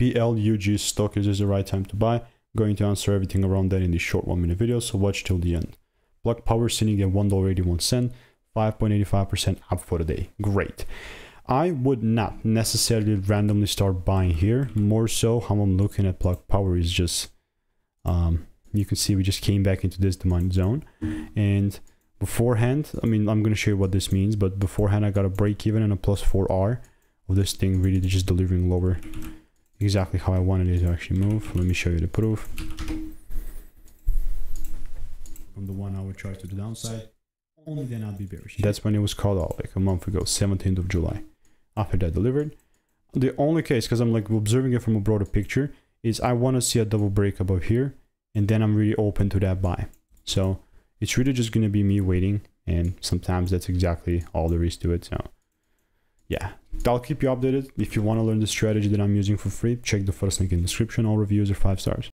PLUG stock is this the right time to buy. going to answer everything around that in this short one minute video, so watch till the end. Plug Power sitting at $1.81, 5.85% up for the day. Great. I would not necessarily randomly start buying here. More so, how I'm looking at Plug Power is just, um, you can see we just came back into this demand zone. And beforehand, I mean, I'm going to show you what this means, but beforehand, I got a break even and a plus 4R of this thing really just delivering lower exactly how I wanted it to actually move. Let me show you the proof. From the one hour chart to the downside, only then I'll be bearish. That's when it was called out like a month ago, 17th of July. After that delivered. The only case, because I'm like observing it from a broader picture, is I want to see a double break above here, and then I'm really open to that buy. So it's really just going to be me waiting, and sometimes that's exactly all there is to it. So yeah, I'll keep you updated. If you want to learn the strategy that I'm using for free, check the first link in the description. All reviews are five stars.